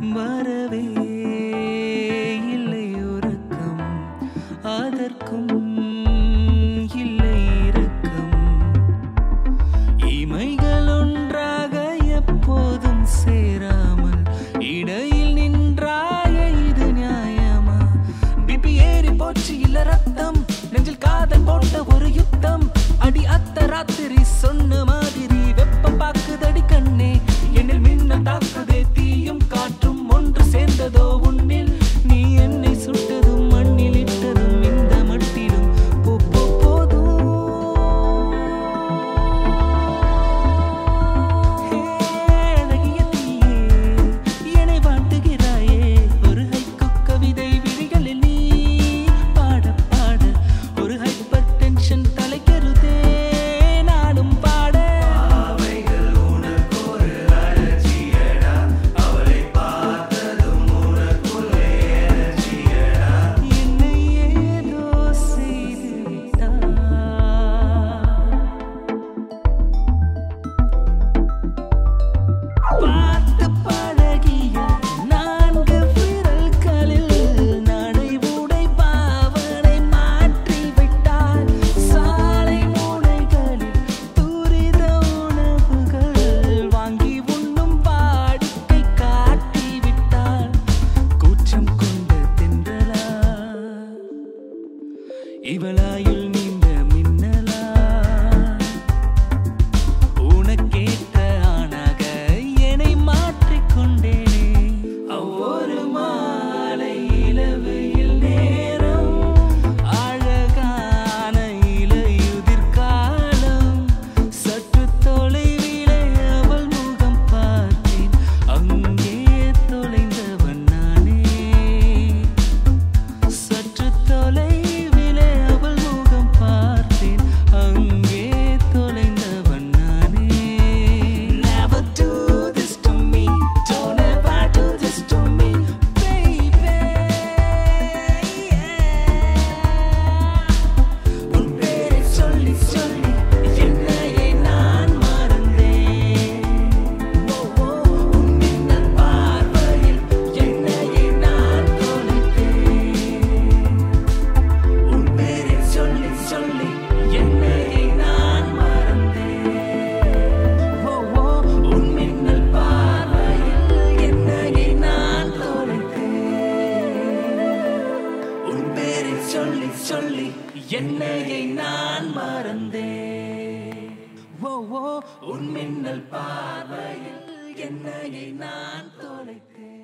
வரவே இல்லை உறக்கம் அதற்கும் இல்லை இறக்கம் இமைகள் ஒன்றாக எப்போதும் சேராமல் இடையில் நின்றாய இது நியாயமா? பிபி ஏறி போச்சு இல்ல ரத்தம். நெஞ்சில் காதல் போட்ட ஒரு யுத்தம். அடி அத்த ராத்திரி சொன்ன மாதிரி வெப்பம் பார்க்குதடி கண்ணே. என்னில் மின்ன தாக்குதே. even I you சொல்லி சொல்லி என்னையை நான் மறந்தேன். ஓ ஓ உன் மின்னல் பார்வையில் என்னையை நான் தொலைத்தேன்.